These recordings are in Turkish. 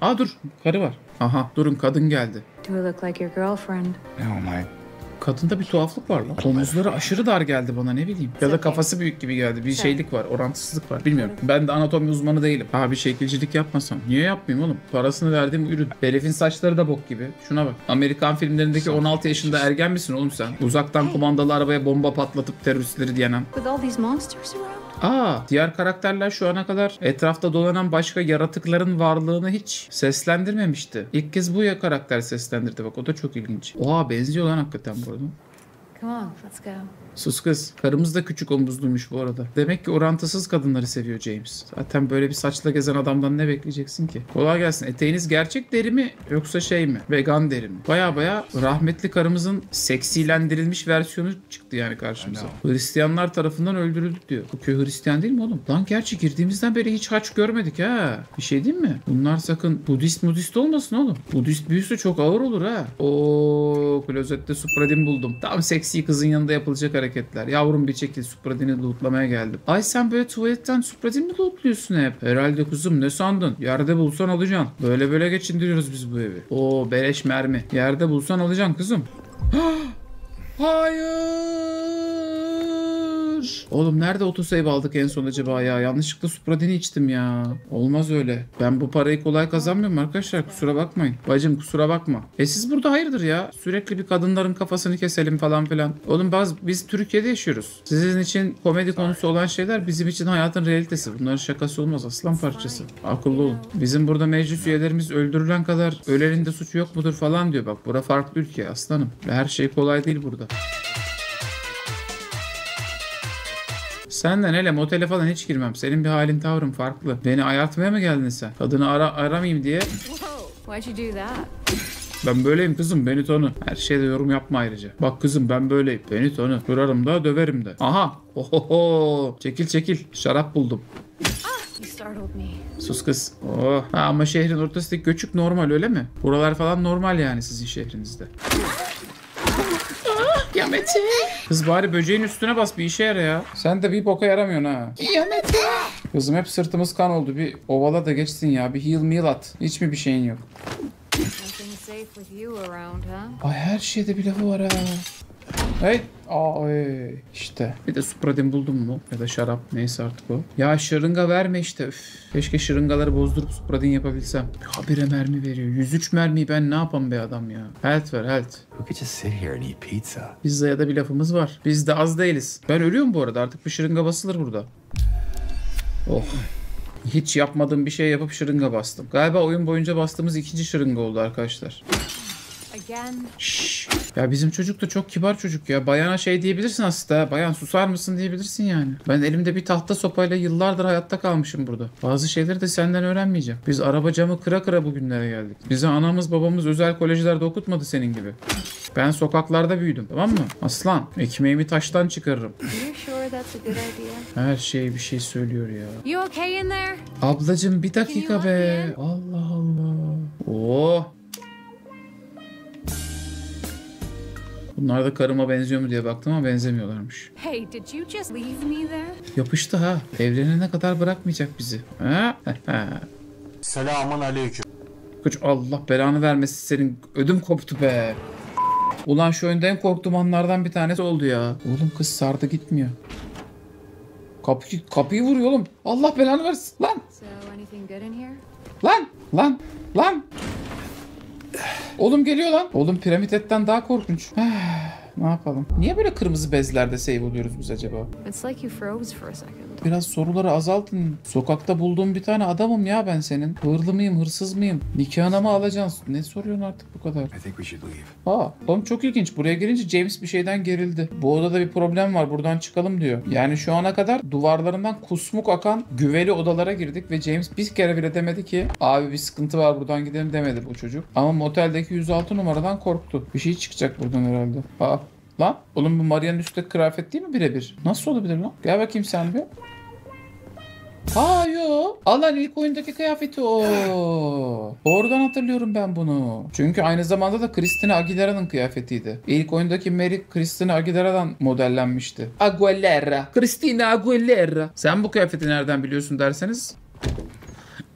Aa dur karı var. Aha durun kadın geldi. Do I look like your girlfriend? No, my Kadında bir tuhaflık var lan. Omuzları aşırı dar geldi bana ne bileyim. Ya da kafası büyük gibi geldi. Bir şeylik var, orantısızlık var. Bilmiyorum. Ben de anatomi uzmanı değilim. Abi şekilcilik yapmasam. Niye yapmayayım oğlum? Parasını verdiğim ürün. Herifin saçları da bok gibi. Şuna bak. Amerikan filmlerindeki 16 yaşında ergen misin oğlum sen? Uzaktan kumandalı arabaya bomba patlatıp teröristleri diyenen. With all these monsters around? Aa, diğer karakterler şu ana kadar etrafta dolanan başka yaratıkların varlığını hiç seslendirmemişti. İlk kez bu ya karakter seslendirdi bak o da çok ilginç. Oha benziyor lan hakikaten bu arada. Come on, let's go. Sus kız. Karımız da küçük omuzluymuş bu arada. Demek ki orantısız kadınları seviyor James. Zaten böyle bir saçla gezen adamdan ne bekleyeceksin ki? Kolay gelsin. Eteğiniz gerçek deri mi yoksa şey mi? Vegan deri mi? Baya baya rahmetli karımızın seksilendirilmiş versiyonu çıktı yani karşımıza. Hristiyanlar tarafından öldürüldük diyor. Bu köy Hristiyan değil mi oğlum? Lan gerçi girdiğimizden beri hiç haç görmedik ha. Bir şey değil mi? Bunlar sakın Budist Budist olmasın oğlum. Budist büyüsü çok ağır olur ha. Oo klozette Supradim buldum. Tam seksi kızın yanında yapılacak hareketler. Yavrum bir çekil Supradin'i lootlamaya geldim. Ay sen böyle tuvaletten Supradin mi lootluyorsun hep? Herhalde kuzum ne sandın? Yerde bulsan alacaksın. Böyle böyle geçindiriyoruz biz bu evi. Oo beleş mermi. Yerde bulsan alacaksın kızım. Hayır. Oğlum nerede otosave aldık en son acaba ya? Yanlışlıkla Supradin'i içtim ya. Olmaz öyle. Ben bu parayı kolay kazanmıyorum arkadaşlar. Kusura bakmayın. Bacım kusura bakma. E siz burada hayırdır ya? Sürekli bir kadınların kafasını keselim falan filan. Oğlum bazı, biz Türkiye'de yaşıyoruz. Sizin için komedi konusu olan şeyler bizim için hayatın realitesi. Bunların şakası olmaz. Aslan parçası. Akıllı olun. Bizim burada meclis üyelerimiz öldürülen kadar ölenin de suçu yok mudur falan diyor. Bak bura farklı ülke aslanım. Her şey kolay değil burada. Senden hele motele falan hiç girmem. Senin bir halin tavrın farklı. Beni ayartmaya mı geldin sen? Kadını ara aramayayım diye. Ben böyleyim kızım beni tanı. Her şeyde yorum yapma ayrıca. Bak kızım ben böyleyim. Beni tanı. Kırarım da döverim de. Aha. Ohoho. Çekil çekil. Şarap buldum. Me. Sus kız. Oh. Ha, ama şehrin ortasındaki göçük normal öyle mi? Buralar falan normal yani sizin şehrinizde. Ya Mete. Kız bari böceğin üstüne bas bir işe yara ya. Sen de bir boka yaramıyorsun ha. Ya Mete. Kızım hep sırtımız kan oldu. Bir ovala da geçsin ya. Bir heal meal at. Hiç mi bir şeyin yok? Ay her şeyde bir lafı var ha. Hey. Ay işte. Bir de Supradin buldum mu? Ya da şarap neyse artık o. Ya şırınga verme işte. Üf. Keşke şırıngaları bozdurup Supradin yapabilsem. Habire mermi veriyor. 103 mermiyi ben ne yapam be adam ya. Health ver health. We could just sit here and eat pizza. Pizzaya da bir lafımız var. Biz de az değiliz. Ben ölüyorum bu arada. Artık bir şırınga basılır burada. Oh. Hiç yapmadığım bir şey yapıp şırınga bastım. Galiba oyun boyunca bastığımız ikinci şırınga oldu arkadaşlar. Şşş. Ya bizim çocuk da çok kibar çocuk ya. Bayana şey diyebilirsin aslında. Bayan susar mısın diyebilirsin yani. Ben elimde bir tahta sopayla yıllardır hayatta kalmışım burada. Bazı şeyleri de senden öğrenmeyeceğim. Biz araba camı kıra kıra bugünlere geldik. Bizi anamız babamız özel kolejlerde okutmadı senin gibi. Ben sokaklarda büyüdüm tamam mı? Aslan ekmeğimi taştan çıkarırım. Her şey bir şey söylüyor ya. Ablacım bir dakika be. Allah Allah. Oo. Bunlar da karıma benziyor mu diye baktım ama benzemiyorlarmış. Hey, did you just leave me there? Yapıştı ha. Evlenene kadar bırakmayacak bizi. Ha? Selamun aleyküm. Koç Allah belanı vermesin senin. Ödüm koptu be. Ulan şu oyunda en korktuğum anlardan bir tanesi oldu ya. Oğlum kız sardı gitmiyor. Kapı, kapıyı vuruyor oğlum. Allah belanı versin. Lan? Lan! Lan! Lan! Oğlum geliyor lan. Oğlum piramit etten daha korkunç. ne yapalım? Niye böyle kırmızı bezlerde save oluyoruz biz acaba? It's like you froze for a second. Biraz soruları azaltın. Sokakta bulduğum bir tane adamım ya ben senin. Hırlı mıyım, hırsız mıyım? Nikahına mı alacaksın? Ne soruyorsun artık bu kadar? I think we should leave. Aa, oğlum çok ilginç. Buraya gelince James bir şeyden gerildi. Bu odada bir problem var. Buradan çıkalım diyor. Yani şu ana kadar duvarlarından kusmuk akan güveli odalara girdik ve James bir kere bile demedi ki abi bir sıkıntı var buradan gidelim demedi bu çocuk. Ama moteldeki 106 numaradan korktu. Bir şey çıkacak buradan herhalde. Aa, lan oğlum bu Maria'nın üstteki kıyafet değil mi birebir? Nasıl olabilir lan? Gel bakayım sen bir. Aa yo. Alan ilk oyundaki kıyafeti o. Oradan hatırlıyorum ben bunu. Çünkü aynı zamanda da Christina Aguilera'nın kıyafetiydi. İlk oyundaki Mary Christina Aguilera'dan modellenmişti. Aguilera. Christina Aguilera. Sen bu kıyafeti nereden biliyorsun derseniz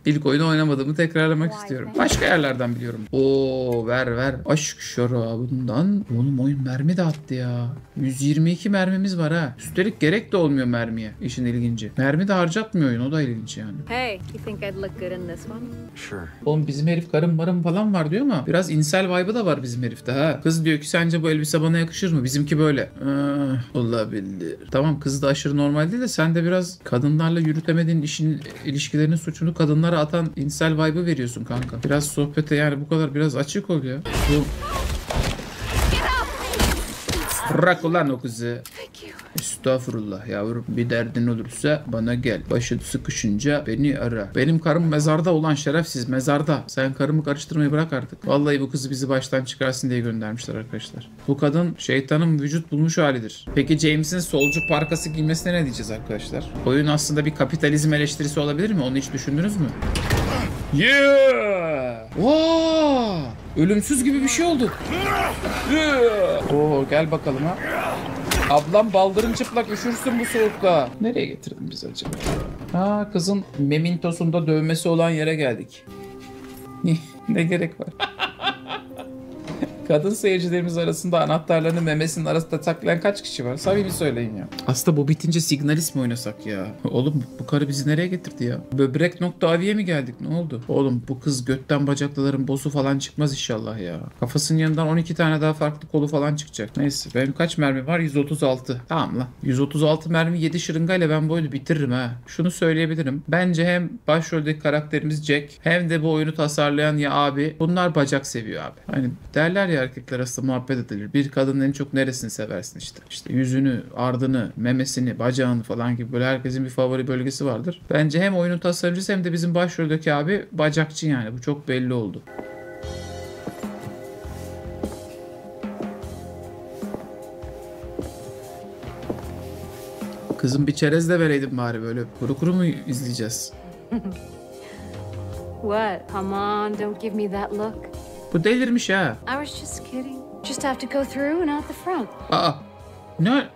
İlk oyunu oynamadığımı tekrarlamak istiyorum. Başka yerlerden biliyorum. Oo ver ver. Aşk şarabından. Oğlum oyun mermi de attı ya. 122 mermimiz var ha. Üstelik gerek de olmuyor mermiye. İşin ilginci. Mermi de harcatmıyor oyun. O da ilginç yani. Hey, you think I'd look good in this one? Sure. Oğlum bizim herif karın marın falan var diyor ama biraz insel vibe'ı da var bizim herifte ha. Kız diyor ki sence bu elbise bana yakışır mı? Bizimki böyle. Ah, olabilir. Tamam kız da aşırı normal değil de sen de biraz kadınlarla yürütemediğin işin ilişkilerinin suçunu kadınlara atan insel vibe'ı veriyorsun kanka. Biraz sohbete yani bu kadar biraz açık ol ya. Bu... Bırak ulan o kızı. Estağfurullah yavrum. Bir derdin olursa bana gel. Başın sıkışınca beni ara. Benim karım mezarda olan şerefsiz mezarda. Sen karımı karıştırmayı bırak artık. Vallahi bu kızı bizi baştan çıkarsın diye göndermişler arkadaşlar. Bu kadın şeytanın vücut bulmuş halidir. Peki James'in solcu parkası giymesine ne diyeceğiz arkadaşlar? Oyun aslında bir kapitalizm eleştirisi olabilir mi? Onu hiç düşündünüz mü? Yeah! Wow! Ölümsüz gibi bir şey oldu. Oo gel bakalım ha. Ablam baldırın çıplak üşürsün bu soğukta. Nereye getirdin bizi acaba? Ha kızın memintosunda dövmesi olan yere geldik. ne gerek var? Kadın seyircilerimiz arasında anahtarlarını memesinin arasında saklayan kaç kişi var? Samimi söyleyin ya. Aslında bu bitince signalist mi oynasak ya? Oğlum bu karı bizi nereye getirdi ya? Böbrek nokta aviye mi geldik? Ne oldu? Oğlum bu kız götten bacaklıların bosu falan çıkmaz inşallah ya. Kafasının yanından 12 tane daha farklı kolu falan çıkacak. Neyse benim kaç mermi var? 136. Tamam lan. 136 mermi 7 şırıngayla ben bu oyunu bitiririm ha. Şunu söyleyebilirim. Bence hem başroldeki karakterimiz Jack hem de bu oyunu tasarlayan ya abi bunlar bacak seviyor abi. Hani derler ya erkekler arasında muhabbet edilir. Bir kadının en çok neresini seversin işte. İşte yüzünü, ardını, memesini, bacağını falan gibi böyle herkesin bir favori bölgesi vardır. Bence hem oyunun tasarımcısı hem de bizim başroldeki abi bacakçı yani. Bu çok belli oldu. Kızım bir çerez de vereydin bari böyle. Kuru kuru mu izleyeceğiz? What? Come on, don't give me that look. Bu delirmiş ha. I was just kidding. Just have to go through and out the front. Aa. Ne?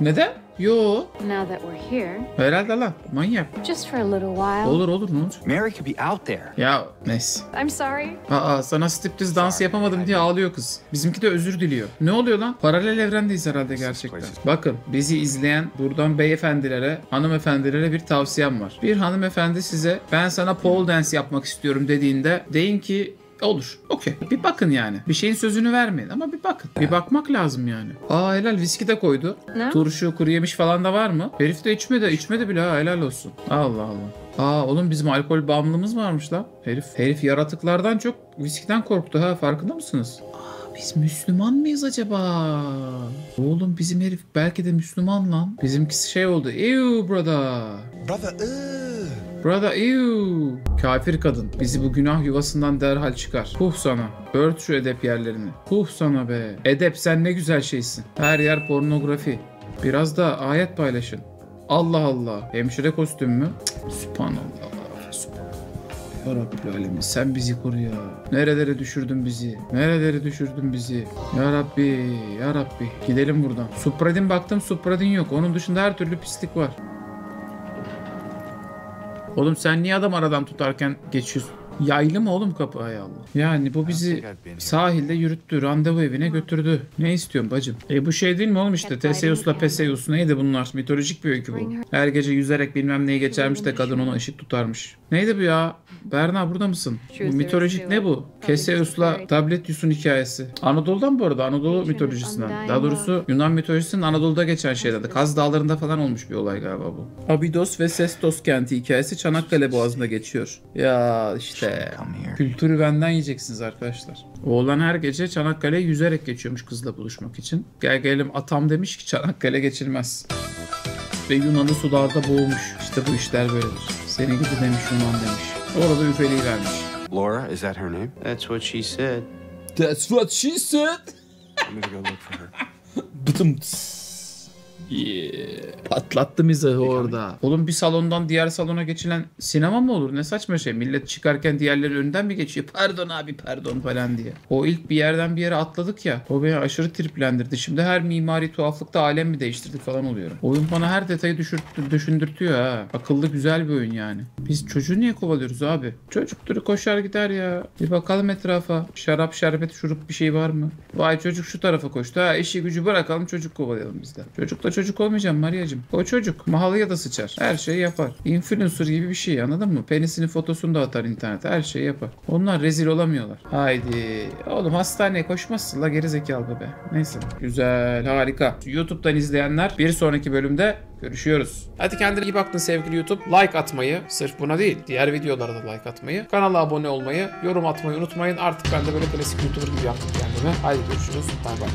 Neden? Yo. Now that we're here, Herhalde lan. Manyak. just for a little while. Olur olur ne olacak? Mary could be out there. Ya neyse. I'm sorry. Aa sana striptiz dansı yapamadım diye ağlıyor kız. Bizimki de özür diliyor. Ne oluyor lan? Paralel evrendeyiz herhalde gerçekten. Bakın bizi izleyen buradan beyefendilere, hanımefendilere bir tavsiyem var. Bir hanımefendi size ben sana pole dance yapmak istiyorum dediğinde deyin ki Olur. Okey. Bir bakın yani. Bir şeyin sözünü vermeyin ama bir bakın. Bir bakmak lazım yani. Aa helal viski de koydu. Ne? Turşu, kuru yemiş falan da var mı? Herif de içmedi. içmedi bile ha helal olsun. Allah Allah. Aa oğlum bizim alkol bağımlılığımız varmış lan. Herif, herif yaratıklardan çok viskiden korktu ha farkında mısınız? Aa, Biz Müslüman mıyız acaba? Oğlum bizim herif belki de Müslüman lan. Bizimkisi şey oldu. Ew brother. Brother, ugh. Brother ew. Kafir kadın. Bizi bu günah yuvasından derhal çıkar. Puh sana. Ört şu edep yerlerini. Puh sana be. Edep sen ne güzel şeysin. Her yer pornografi. Biraz da ayet paylaşın. Allah Allah. Hemşire kostüm mü? Cık. Sübhanallah. Ya Rabbi alemin sen bizi koru ya. Nerelere düşürdün bizi? Nerelere düşürdün bizi? Ya Rabbi, ya Rabbi. Gidelim buradan. Supradin baktım Supradin yok. Onun dışında her türlü pislik var. Oğlum sen niye adam aradan tutarken geçiyorsun? Yaylı mı oğlum kapı hay Allah. Yani bu bizi sahilde yürüttü. Randevu evine götürdü. Ne istiyorsun bacım? E bu şey değil mi oğlum işte? Teseus'la Peseus neydi bunlar? Mitolojik bir öykü bu. Her gece yüzerek bilmem neyi geçermiş de kadın ona ışık tutarmış. Neydi bu ya? Berna burada mısın? Bu mitolojik ne bu? Keseus'la Tabletyus'un hikayesi. Anadolu'dan bu arada. Anadolu mitolojisinden. Daha doğrusu Yunan mitolojisinin Anadolu'da geçen şeylerdi. Kaz Dağları'nda falan olmuş bir olay galiba bu. Abidos ve Sestos kenti hikayesi Çanakkale Boğazı'nda geçiyor. Ya işte kültürü benden yiyeceksiniz arkadaşlar. Oğlan her gece Çanakkale'ye yüzerek geçiyormuş kızla buluşmak için. Gel gelelim atam demiş ki Çanakkale geçilmez. Ve Yunan'ı sularda boğmuş. İşte bu işler böyledir. Seni gidi demiş Yunan demiş. Orada üfeliği vermiş. Laura, is that her name? That's what she said. That's what she said. I'm gonna go look for her. Yeah. Patlattı mizahı orada. Oğlum bir salondan diğer salona geçilen sinema mı olur? Ne saçma şey. Millet çıkarken diğerleri önden mi geçiyor? Pardon abi pardon falan diye. O ilk bir yerden bir yere atladık ya. O beni aşırı triplendirdi. Şimdi her mimari tuhaflıkta alem mi değiştirdik falan oluyorum. Oyun bana her detayı düşürttü, düşündürtüyor ha. Akıllı güzel bir oyun yani. Biz çocuğu niye kovalıyoruz abi? Çocuktur koşar gider ya. Bir bakalım etrafa. Şarap, şerbet, şurup bir şey var mı? Vay çocuk şu tarafa koştu. Ha işi gücü bırakalım çocuk kovalayalım biz de. Çocukla çocuk olmayacağım Maria'cığım. O çocuk. Mahalıya da sıçar. Her şeyi yapar. Influencer gibi bir şey anladın mı? Penisinin fotosunu da atar internete. Her şeyi yapar. Onlar rezil olamıyorlar. Haydi. Oğlum hastaneye koşmazsın la geri zekalı bebe. Neyse. Güzel. Harika. YouTube'dan izleyenler bir sonraki bölümde görüşüyoruz. Hadi kendine iyi baktın sevgili YouTube. Like atmayı, sırf buna değil, diğer videolara da like atmayı, kanala abone olmayı, yorum atmayı unutmayın. Artık ben de böyle klasik YouTuber gibi yaptım kendime. Haydi görüşürüz. Bay bay.